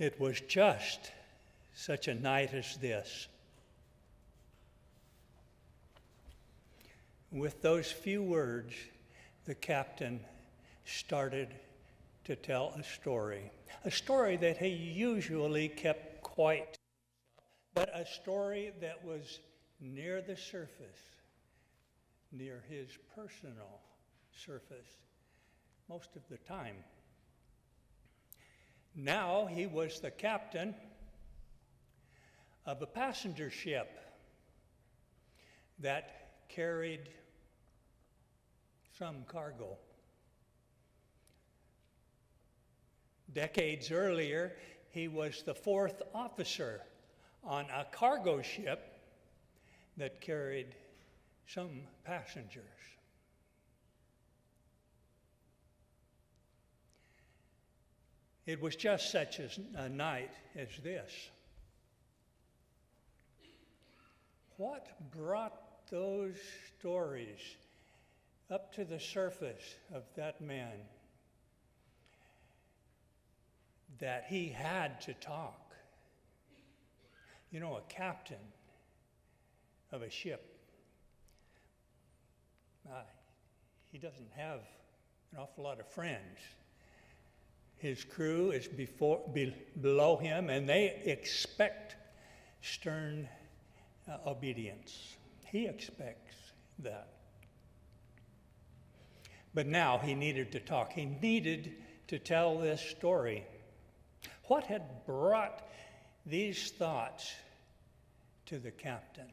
It was just such a night as this. With those few words, the captain started to tell a story. A story that he usually kept quite, but a story that was near the surface, near his personal surface, most of the time. Now he was the captain of a passenger ship that carried some cargo. Decades earlier, he was the fourth officer on a cargo ship that carried some passengers. It was just such a night as this. What brought those stories up to the surface of that man? That he had to talk. You know, a captain of a ship, uh, he doesn't have an awful lot of friends. His crew is before, be, below him, and they expect stern uh, obedience. He expects that. But now he needed to talk. He needed to tell this story. What had brought these thoughts to the captain?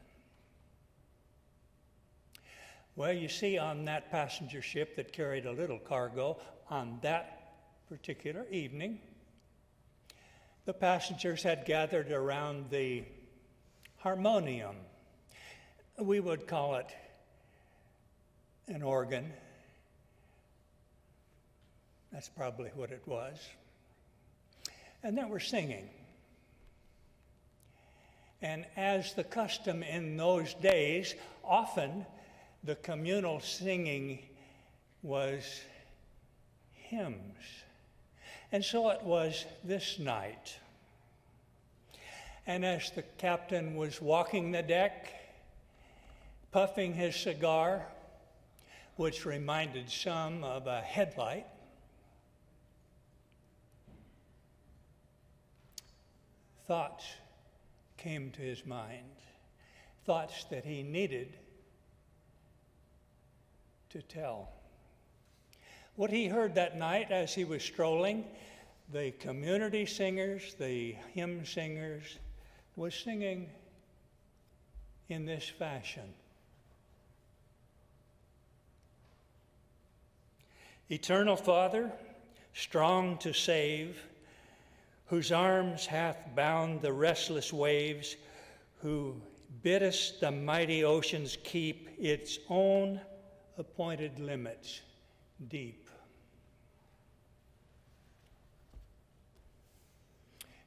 Well, you see, on that passenger ship that carried a little cargo, on that particular evening, the passengers had gathered around the harmonium. We would call it an organ. That's probably what it was. And they were singing. And as the custom in those days, often the communal singing was hymns. And so it was this night. And as the captain was walking the deck, puffing his cigar, which reminded some of a headlight, thoughts came to his mind, thoughts that he needed to tell. What he heard that night as he was strolling, the community singers, the hymn singers, was singing in this fashion. Eternal Father, strong to save, whose arms hath bound the restless waves, who biddest the mighty oceans keep its own appointed limits deep.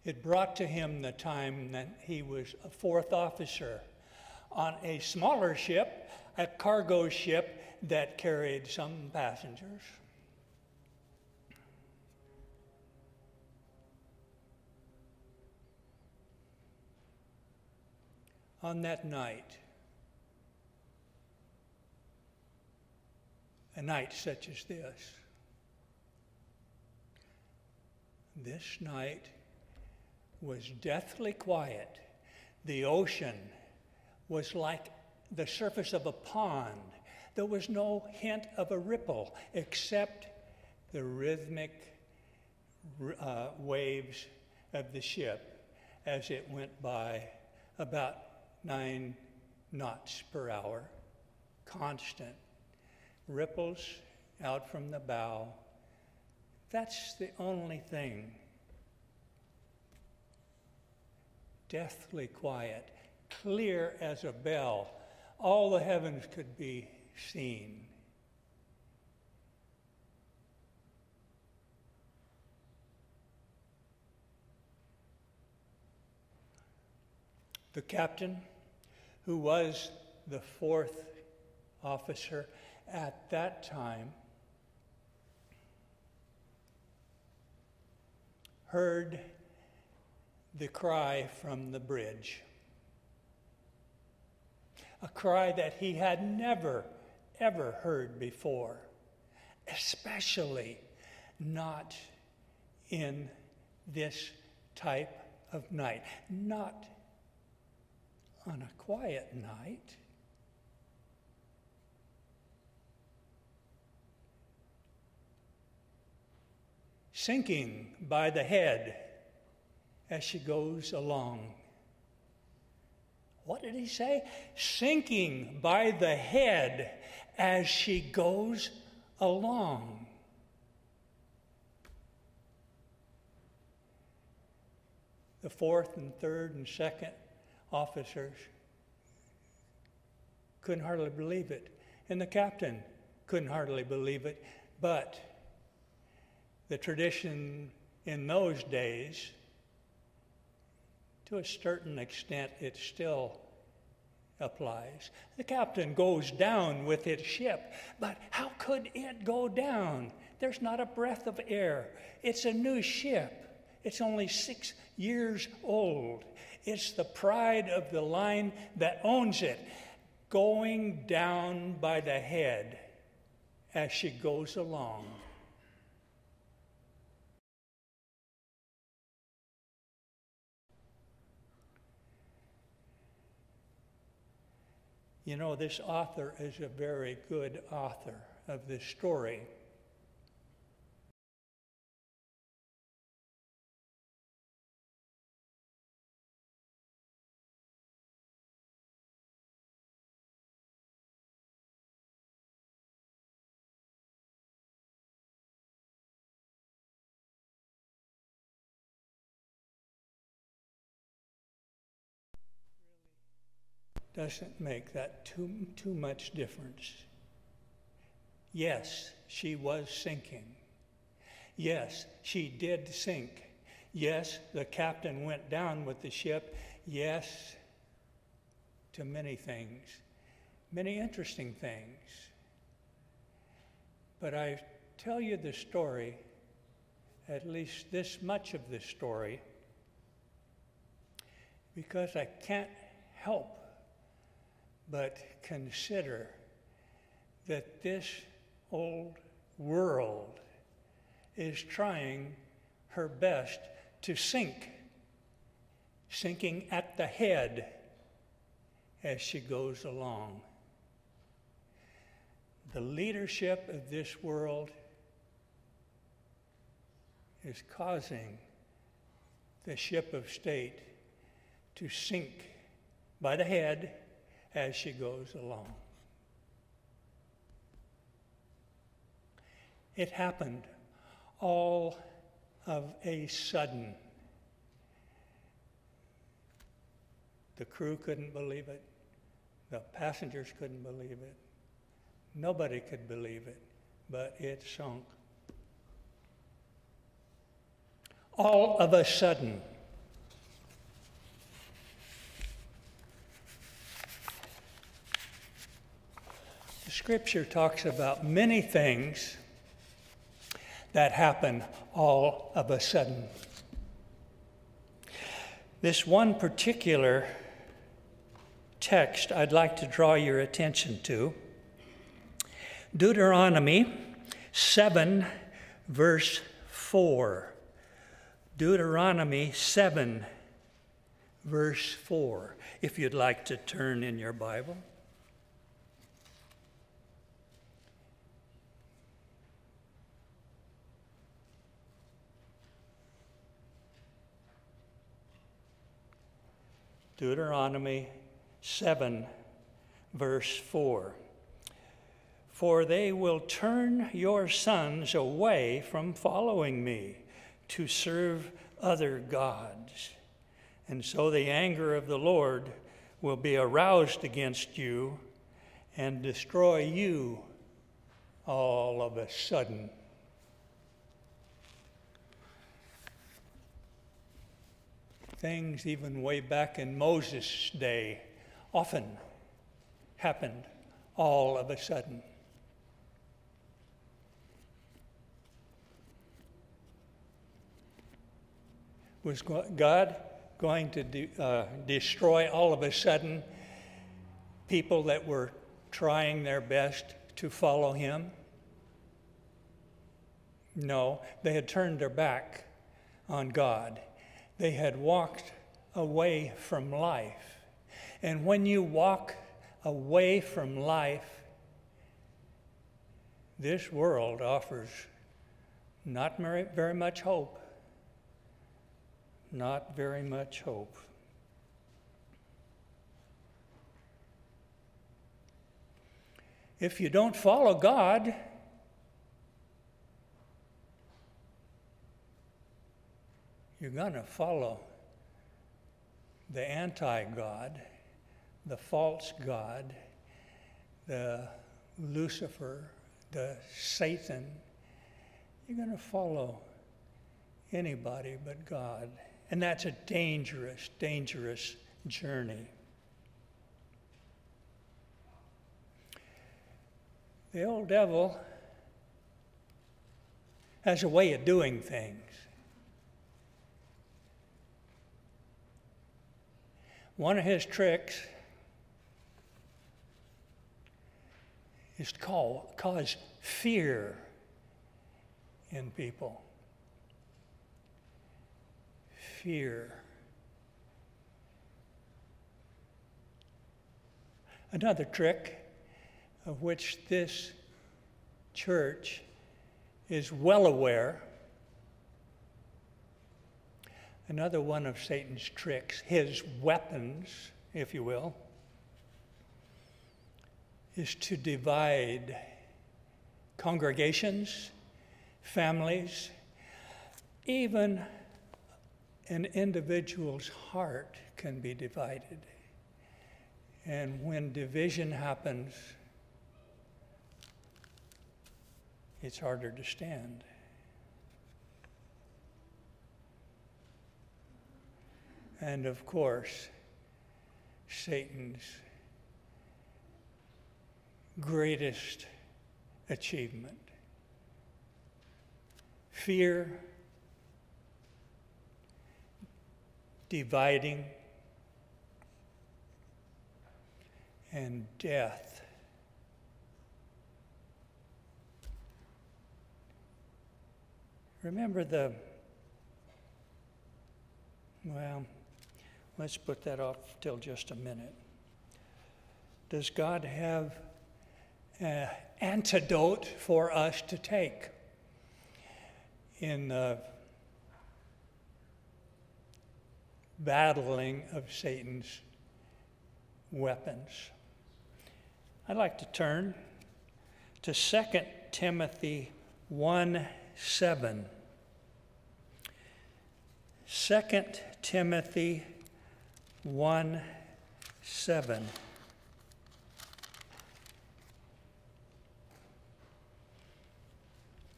It brought to him the time that he was a fourth officer on a smaller ship, a cargo ship that carried some passengers. On that night, a night such as this, this night was deathly quiet. The ocean was like the surface of a pond. There was no hint of a ripple except the rhythmic uh, waves of the ship as it went by about nine knots per hour, constant ripples out from the bow. That's the only thing deathly quiet, clear as a bell. All the heavens could be seen. The captain, who was the fourth officer at that time, heard the cry from the bridge. A cry that he had never, ever heard before, especially not in this type of night, not on a quiet night. Sinking by the head as she goes along. What did he say? Sinking by the head as she goes along. The fourth and third and second officers couldn't hardly believe it. And the captain couldn't hardly believe it. But the tradition in those days to a certain extent, it still applies. The captain goes down with his ship, but how could it go down? There's not a breath of air. It's a new ship. It's only six years old. It's the pride of the line that owns it, going down by the head as she goes along. You know, this author is a very good author of this story. Doesn't make that too, too much difference. Yes, she was sinking. Yes, she did sink. Yes, the captain went down with the ship. Yes, to many things, many interesting things. But I tell you the story, at least this much of the story, because I can't help but consider that this old world is trying her best to sink, sinking at the head as she goes along. The leadership of this world is causing the ship of state to sink by the head as she goes along. It happened all of a sudden. The crew couldn't believe it. The passengers couldn't believe it. Nobody could believe it, but it sunk. All of a sudden, Scripture talks about many things that happen all of a sudden. This one particular text I'd like to draw your attention to Deuteronomy 7, verse 4. Deuteronomy 7, verse 4, if you'd like to turn in your Bible. Deuteronomy 7, verse 4. For they will turn your sons away from following me to serve other gods. And so the anger of the Lord will be aroused against you and destroy you all of a sudden. Things, even way back in Moses' day, often happened all of a sudden. Was God going to de- uh, destroy all of a sudden people that were trying their best to follow him? No, they had turned their back on God. They had walked away from life. And when you walk away from life, this world offers not very, very much hope. Not very much hope. If you don't follow God, going to follow the anti God, the false God, the Lucifer, the Satan. You're going to follow anybody but God. And that's a dangerous, dangerous journey. The old devil has a way of doing things. One of his tricks is to call, cause fear in people. Fear. Another trick of which this church is well aware. Another one of Satan's tricks, his weapons, if you will, is to divide congregations, families, even an individual's heart can be divided. And when division happens, it's harder to stand. And of course, Satan's greatest achievement fear, dividing, and death. Remember the, well, let's put that off till just a minute. Does God have an antidote for us to take in the battling of Satan's weapons? I'd like to turn to 2 Timothy 1 7. 2 Timothy 1 7.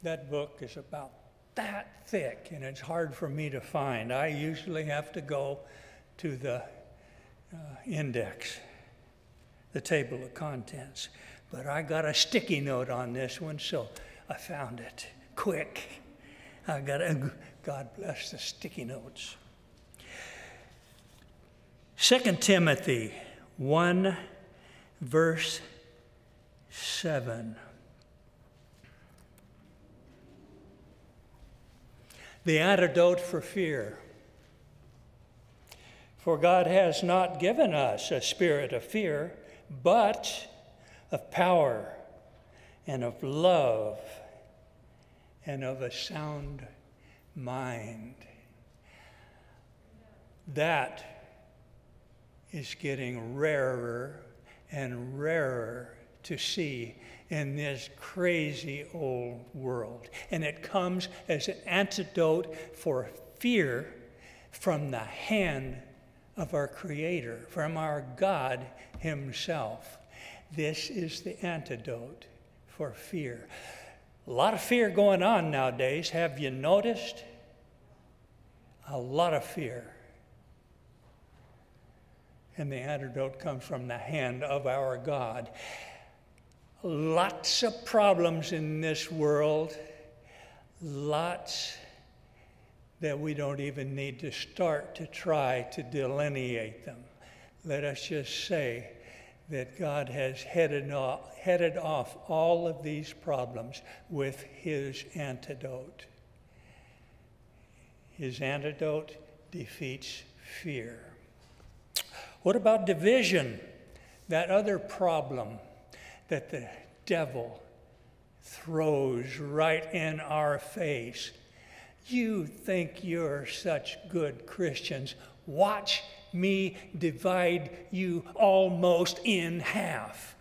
That book is about that thick and it's hard for me to find. I usually have to go to the uh, index, the table of contents. But I got a sticky note on this one, so I found it quick. I got a, God bless the sticky notes. 2 Timothy 1, verse 7. The antidote for fear. For God has not given us a spirit of fear, but of power and of love and of a sound mind. That is getting rarer and rarer to see in this crazy old world. And it comes as an antidote for fear from the hand of our Creator, from our God Himself. This is the antidote for fear. A lot of fear going on nowadays. Have you noticed? A lot of fear. And the antidote comes from the hand of our God. Lots of problems in this world. Lots that we don't even need to start to try to delineate them. Let us just say that God has headed off, headed off all of these problems with his antidote. His antidote defeats fear. What about division? That other problem that the devil throws right in our face. You think you're such good Christians. Watch me divide you almost in half.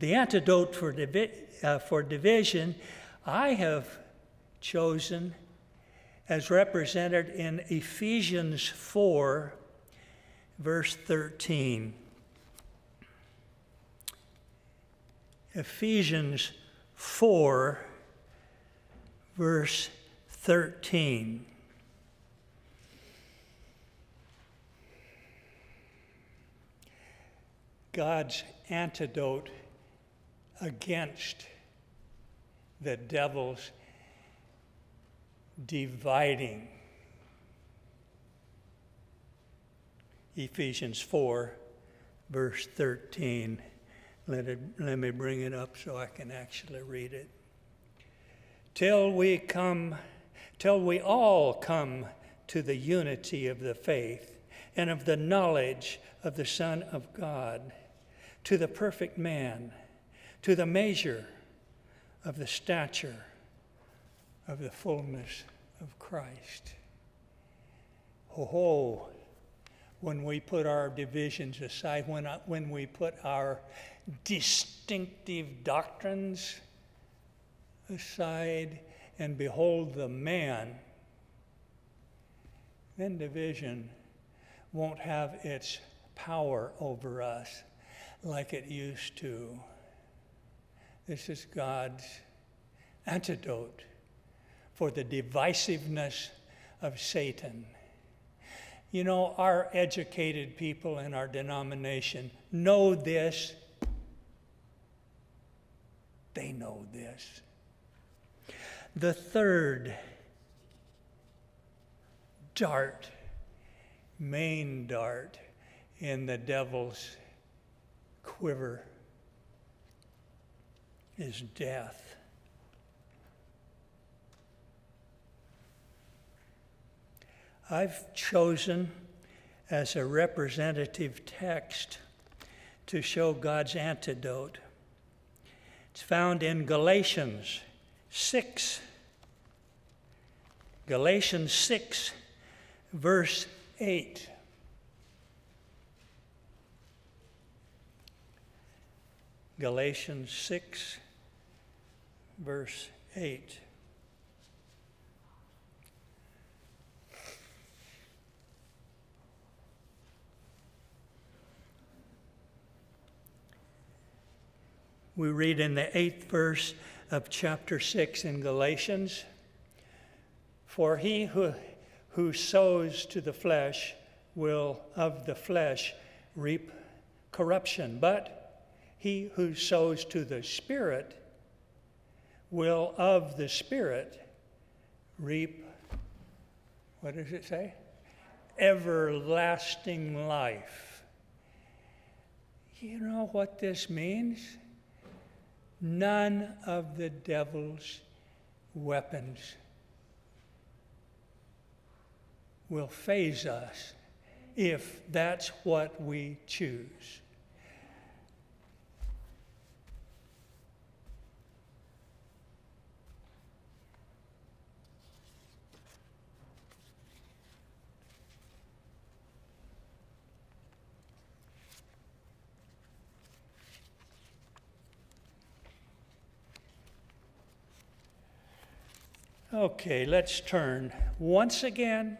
The antidote for, divi- uh, for division I have chosen as represented in Ephesians 4, verse 13. Ephesians 4, verse 13. God's antidote against the devil's dividing. Ephesians 4, verse 13. Let, it, let me bring it up so I can actually read it. Till we come, till we all come to the unity of the faith and of the knowledge of the Son of God, to the perfect man, to the measure of the stature of the fullness of Christ. Oh, when we put our divisions aside, when, when we put our distinctive doctrines aside and behold the man, then division won't have its power over us like it used to. This is God's antidote for the divisiveness of Satan. You know, our educated people in our denomination know this. They know this. The third dart, main dart in the devil's quiver is death. I've chosen as a representative text to show God's antidote. It's found in Galatians 6. Galatians 6, verse 8. Galatians 6, verse 8. We read in the eighth verse of chapter 6 in Galatians For he who, who sows to the flesh will of the flesh reap corruption, but he who sows to the Spirit will of the Spirit reap, what does it say? Everlasting life. You know what this means? None of the devil's weapons will faze us if that's what we choose. Okay, let's turn once again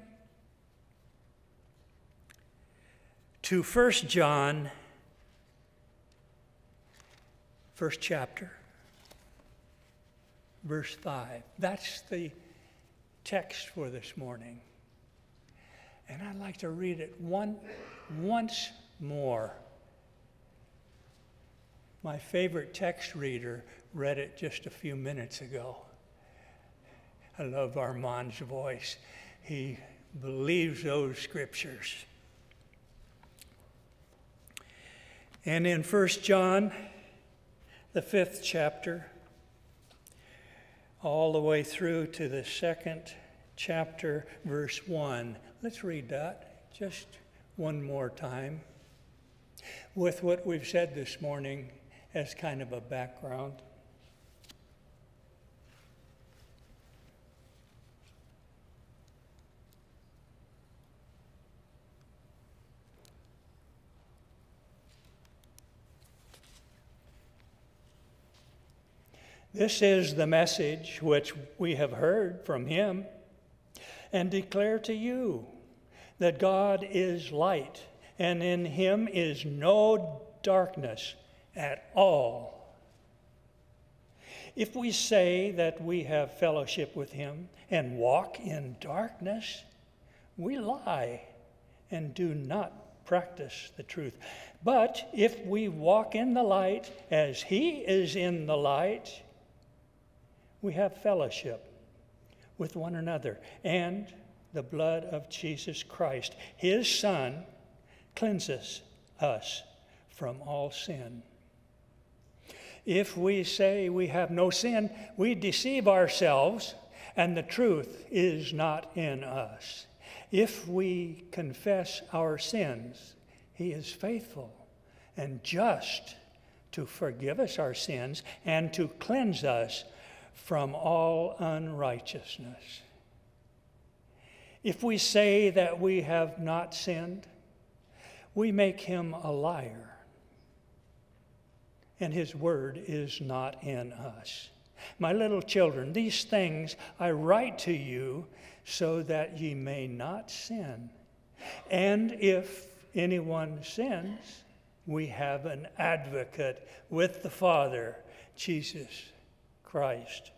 to 1 John, first chapter, verse 5. That's the text for this morning. And I'd like to read it one, once more. My favorite text reader read it just a few minutes ago. I love Armand's voice. He believes those scriptures. And in 1 John, the fifth chapter, all the way through to the second chapter, verse 1. Let's read that just one more time with what we've said this morning as kind of a background. This is the message which we have heard from him and declare to you that God is light, and in him is no darkness at all. If we say that we have fellowship with him and walk in darkness, we lie and do not practice the truth. But if we walk in the light as he is in the light, we have fellowship with one another. And the blood of Jesus Christ, his Son, cleanses us from all sin. If we say we have no sin, we deceive ourselves, and the truth is not in us. If we confess our sins, he is faithful and just to forgive us our sins and to cleanse us from all unrighteousness. If we say that we have not sinned, we make him a liar, and his word is not in us. My little children, these things I write to you so that ye may not sin. And if anyone sins, we have an advocate with the Father, Jesus Christ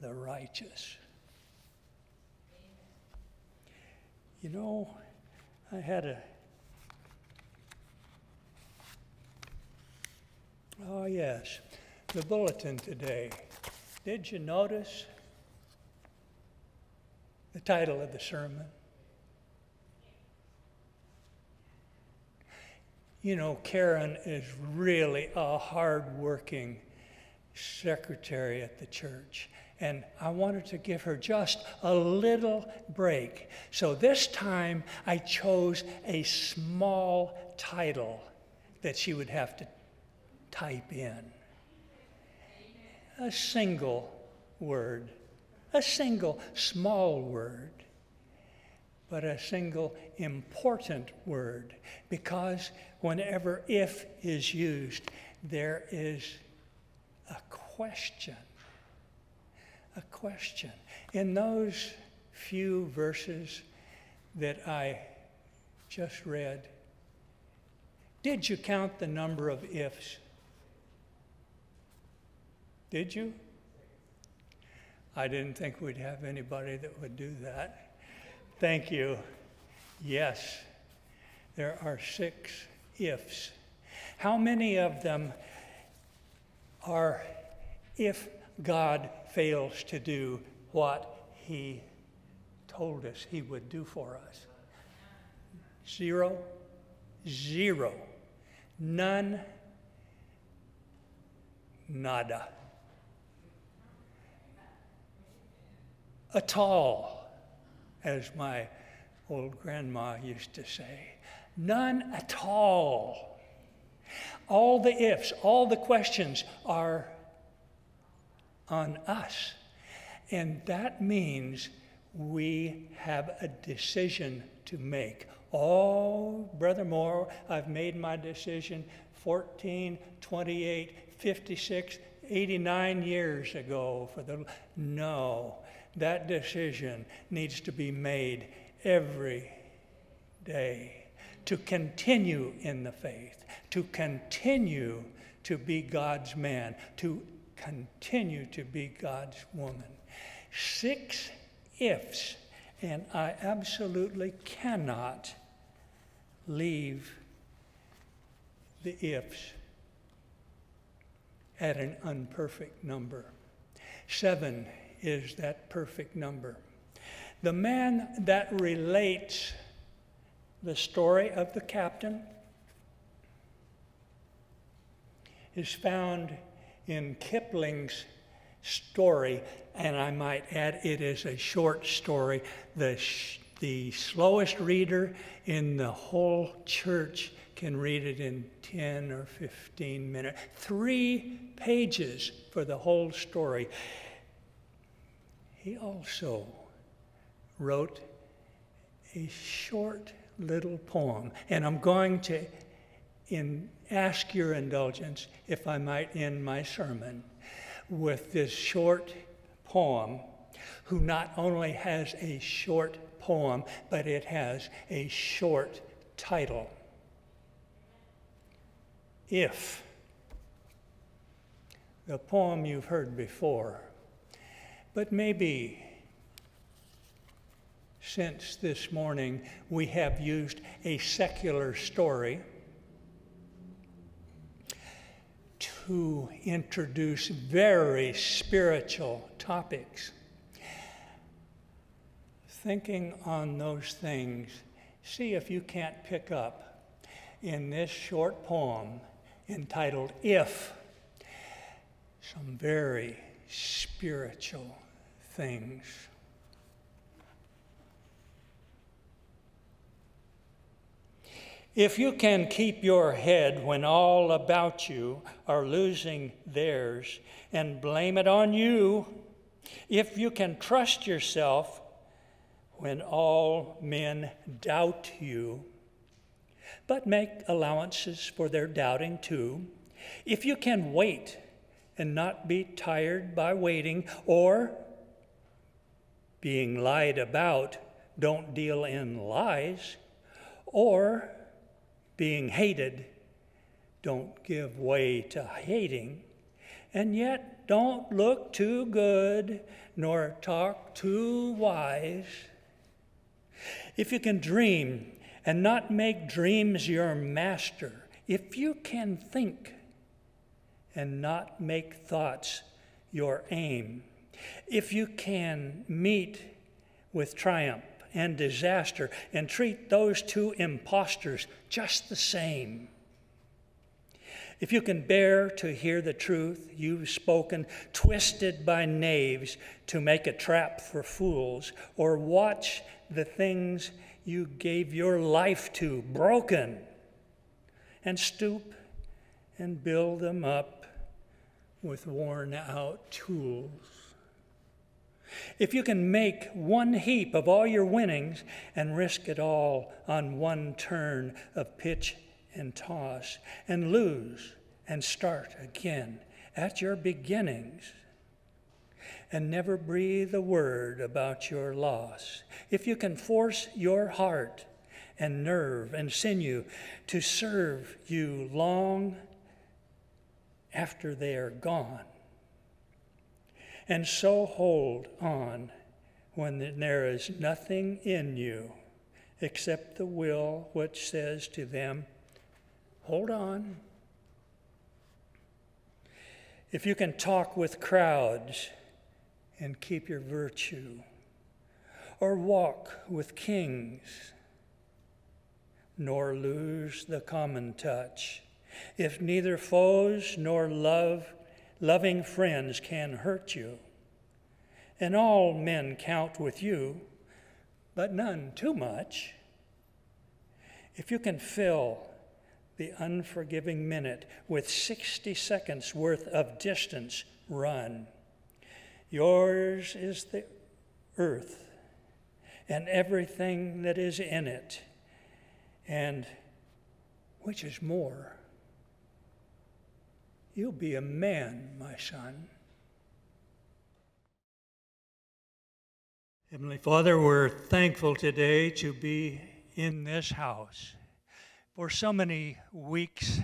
the righteous. You know, I had a. Oh, yes, the bulletin today. Did you notice the title of the sermon? You know, Karen is really a hard-working secretary at the church. And I wanted to give her just a little break. So this time I chose a small title that she would have to type in. A single word, a single small word, but a single important word. Because whenever if is used, there is a question. A question. In those few verses that I just read, did you count the number of ifs? Did you? I didn't think we'd have anybody that would do that. Thank you. Yes, there are six ifs. How many of them are if God fails to do what he told us he would do for us. Zero, zero, none, nada. At all, as my old grandma used to say. None at all. All the ifs, all the questions are on us. And that means we have a decision to make. Oh, Brother Moore, I've made my decision 14, 28, 56, 89 years ago for the no that decision needs to be made every day to continue in the faith to continue to be God's man, to continue to be God's woman. Six ifs, and I absolutely cannot leave the ifs at an unperfect number. Seven is that perfect number. The man that relates the story of the captain is found in Kipling's story, and I might add it is a short story. The, sh- the slowest reader in the whole church can read it in 10 or 15 minutes. Three pages for the whole story. He also wrote a short little poem, and I'm going to in, ask your indulgence if I might end my sermon with this short poem, who not only has a short poem, but it has a short title. If. The poem you've heard before, but maybe since this morning we have used a secular story to introduce very spiritual topics. Thinking on those things, see if you can't pick up in this short poem entitled If some very spiritual things. If you can keep your head when all about you are losing theirs and blame it on you, if you can trust yourself when all men doubt you, but make allowances for their doubting too, if you can wait and not be tired by waiting, or being lied about, don't deal in lies, or being hated, don't give way to hating, and yet don't look too good nor talk too wise. If you can dream and not make dreams your master, if you can think and not make thoughts your aim, if you can meet with triumph and disaster and treat those two impostors just the same. If you can bear to hear the truth you've spoken, twisted by knaves to make a trap for fools, or watch the things you gave your life to broken, and stoop and build them up with worn out tools. If you can make one heap of all your winnings and risk it all on one turn of pitch and toss, and lose and start again at your beginnings, and never breathe a word about your loss, if you can force your heart and nerve and sinew to serve you long after they are gone, and so hold on when there is nothing in you except the will which says to them, Hold on. If you can talk with crowds and keep your virtue, or walk with kings, nor lose the common touch, if neither foes nor love loving friends can hurt you. And all men count with you, but none too much. If you can fill the unforgiving minute with 60 seconds worth of distance run, yours is the earth and everything that is in it, and which is more You'll be a man, my son. Heavenly Father, we're thankful today to be in this house. For so many weeks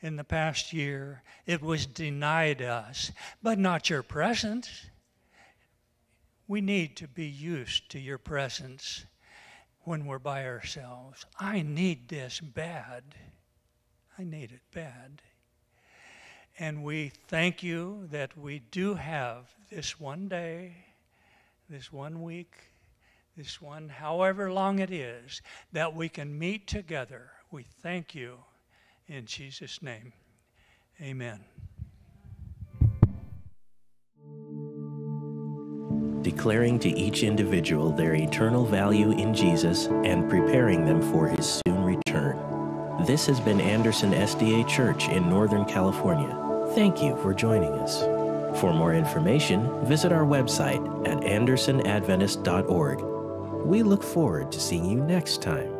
in the past year, it was denied us, but not your presence. We need to be used to your presence when we're by ourselves. I need this bad. I need it bad. And we thank you that we do have this one day, this one week, this one, however long it is, that we can meet together. We thank you in Jesus' name. Amen. Declaring to each individual their eternal value in Jesus and preparing them for his soon return. This has been Anderson SDA Church in Northern California. Thank you for joining us. For more information, visit our website at andersonadventist.org. We look forward to seeing you next time.